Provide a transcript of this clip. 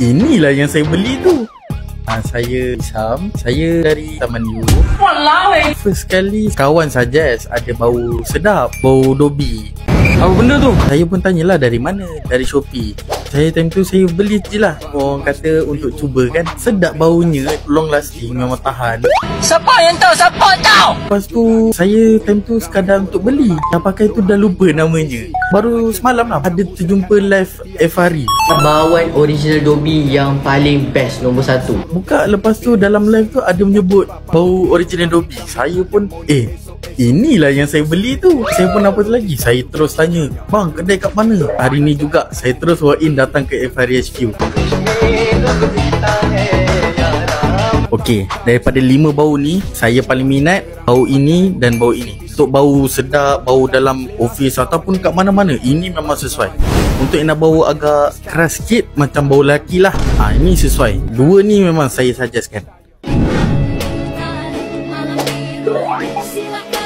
inilah yang saya beli tu. Ha, saya Isam, saya dari Taman U. Walao eh. First kali kawan suggest ada bau sedap, bau dobi. Apa benda tu? Saya pun tanyalah dari mana? Dari Shopee. Saya time tu saya beli je lah. Orang kata untuk cuba kan. Sedap baunya, long lasting, memang tahan. Siapa yang tahu? Siapa tahu? Lepas tu saya time tu sekadar untuk beli. Dah pakai tu dah lupa namanya. Baru semalam lah ada terjumpa live Efari. Bawan original Dobby yang paling best nombor satu. Buka lepas tu dalam live tu ada menyebut bau original Dobby. Saya pun eh inilah yang saya beli tu. Saya pun apa tu lagi? Saya terus tanya, "Bang, kedai kat mana?" Hari ni juga saya terus walk in datang ke Efari HQ. Okey, daripada lima bau ni, saya paling minat bau ini dan bau ini. Untuk bau sedap, bau dalam office ataupun kat mana-mana, ini memang sesuai. Untuk yang nak bau agak keras sikit, macam bau lelaki lah. Ha, ini sesuai. Dua ni memang saya suggestkan. Silakan